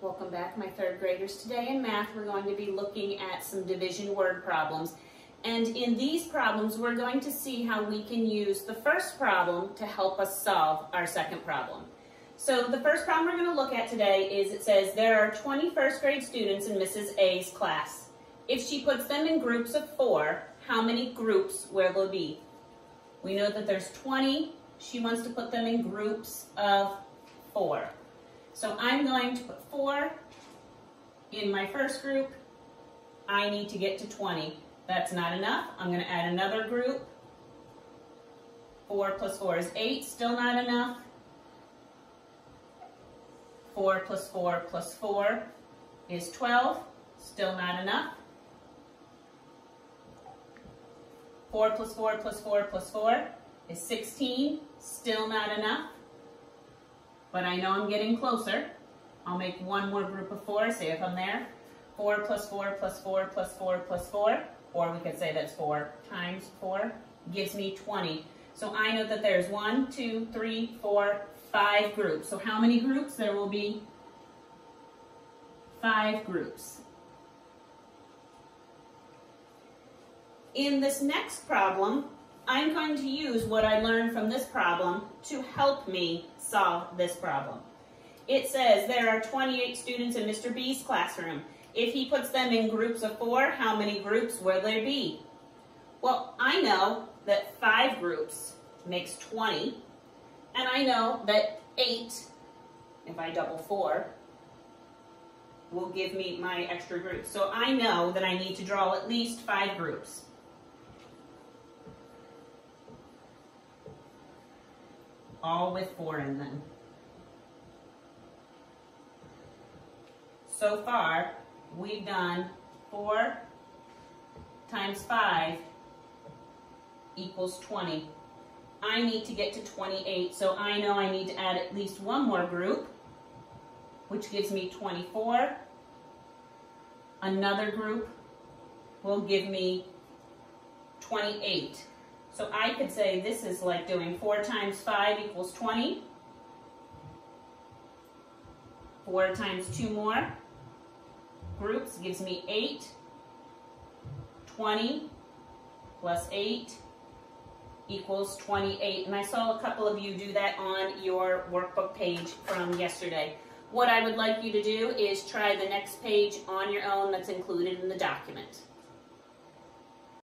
Welcome back, my third graders. Today in math, we're going to be looking at some division word problems. And in these problems, we're going to see how we can use the first problem to help us solve our second problem. So the first problem we're going to look at today is it says there are 20 first grade students in Mrs. A's class. If she puts them in groups of four, how many groups will there be? We know that there's 20. She wants to put them in groups of four. So I'm going to put 4 in my first group. I need to get to 20. That's not enough. I'm going to add another group. 4 plus 4 is 8. Still not enough. 4 plus 4 plus 4 is 12. Still not enough. 4 plus 4 plus 4 plus 4 is 16. Still not enough but I know I'm getting closer. I'll make one more group of four, say if I'm there. Four plus four plus four plus four plus four, or we could say that's four times four, gives me 20. So I know that there's one, two, three, four, five groups. So how many groups? There will be five groups. In this next problem, I'm going to use what I learned from this problem to help me solve this problem. It says there are 28 students in Mr. B's classroom. If he puts them in groups of four, how many groups will there be? Well, I know that five groups makes 20, and I know that eight, if I double four, will give me my extra groups. So I know that I need to draw at least five groups. All with four in them. So far, we've done four times five equals 20. I need to get to 28, so I know I need to add at least one more group, which gives me 24. Another group will give me 28. So I could say this is like doing 4 times 5 equals 20. 4 times 2 more groups gives me 8. 20 plus 8 equals 28. And I saw a couple of you do that on your workbook page from yesterday. What I would like you to do is try the next page on your own that's included in the document.